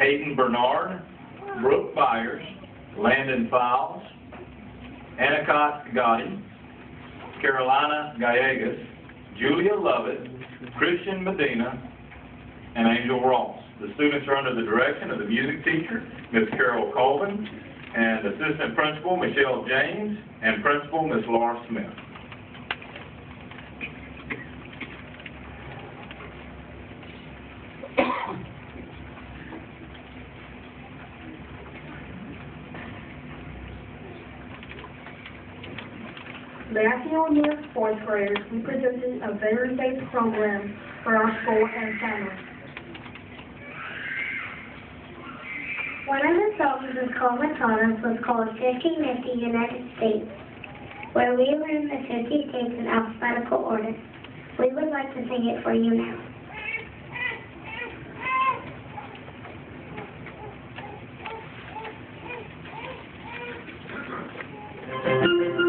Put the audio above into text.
Hayden Bernard, Brooke Byers, Landon Files, Anacott Gotti, Carolina Gallegos, Julia Lovett, Christian Medina, and Angel Ross. The students are under the direction of the music teacher, Ms. Carol Colvin, and Assistant Principal Michelle James, and Principal Ms. Laura Smith. National Youth Voice we presented a varied program for our school and family. One of the songs was called Madonna's was called 50 Nifty United States, where we learned the 50 states in alphabetical order. We would like to sing it for you now. Thank you.